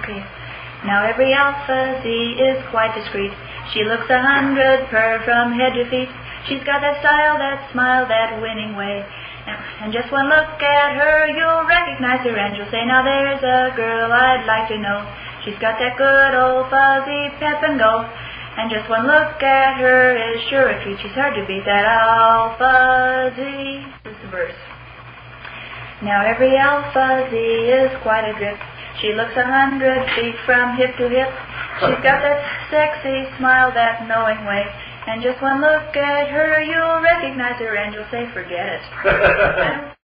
Okay. Now every Alpha Xi is quite discreet. She looks a hundred per from head to feet. She's got that style, that smile, that winning way. And, just one look at her, you'll recognize her and you'll say, now there's a girl I'd like to know. She's got that good old fuzzy pep and go. And just one look at her is sure a treat. She's hard to beat, that Alpha Xi. This is the verse. Now every Alpha Xi is quite a grip. She looks a hundred feet from hip to hip. She's got that sexy smile, that knowing way. And just one look at her, you'll recognize her and you'll say, forget it.